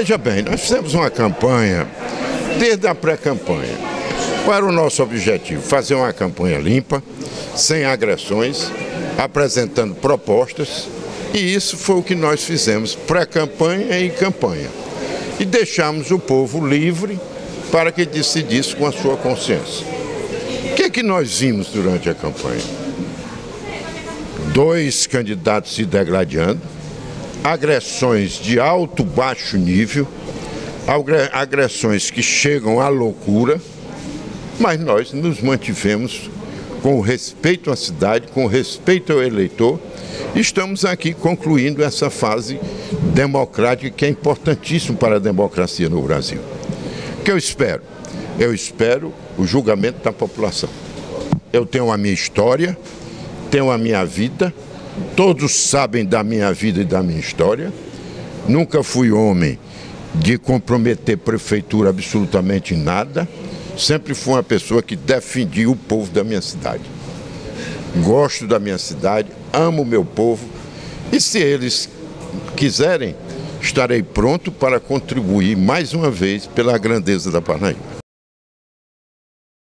Veja bem, nós fizemos uma campanha desde a pré-campanha. Qual era o nosso objetivo? Fazer uma campanha limpa, sem agressões, apresentando propostas, e isso foi o que nós fizemos, pré-campanha e campanha. E deixamos o povo livre para que decidisse com a sua consciência. O que, é que nós vimos durante a campanha? Dois candidatos se degradando, agressões de alto, baixo nível, agressões que chegam à loucura, mas nós nos mantivemos com respeito à cidade, com respeito ao eleitor, estamos aqui concluindo essa fase democrática que é importantíssima para a democracia no Brasil. O que eu espero? Eu espero o julgamento da população. Eu tenho a minha história, tenho a minha vida, todos sabem da minha vida e da minha história. Nunca fui homem de comprometer prefeitura absolutamente nada. Sempre fui uma pessoa que defendia o povo da minha cidade. Gosto da minha cidade, amo o meu povo e se eles quiserem, estarei pronto para contribuir mais uma vez pela grandeza da Parnaíba.